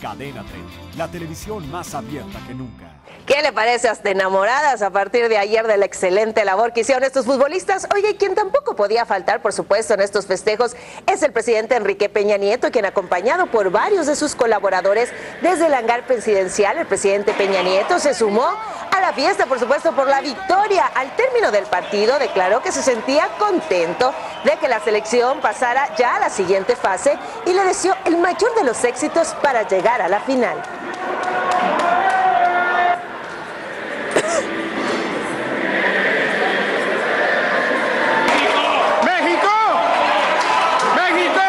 Cadena 30, la televisión más abierta que nunca. ¿Qué le parece hasta enamoradas a partir de ayer de la excelente labor que hicieron estos futbolistas? Oye, quien tampoco podía faltar, por supuesto, en estos festejos es el presidente Enrique Peña Nieto, quien acompañado por varios de sus colaboradores desde el hangar presidencial, el presidente Peña Nieto se sumó la fiesta, por supuesto, por la victoria. Al término del partido declaró que se sentía contento de que la selección pasara ya a la siguiente fase y le deseó el mayor de los éxitos para llegar a la final. ¡México! ¡México!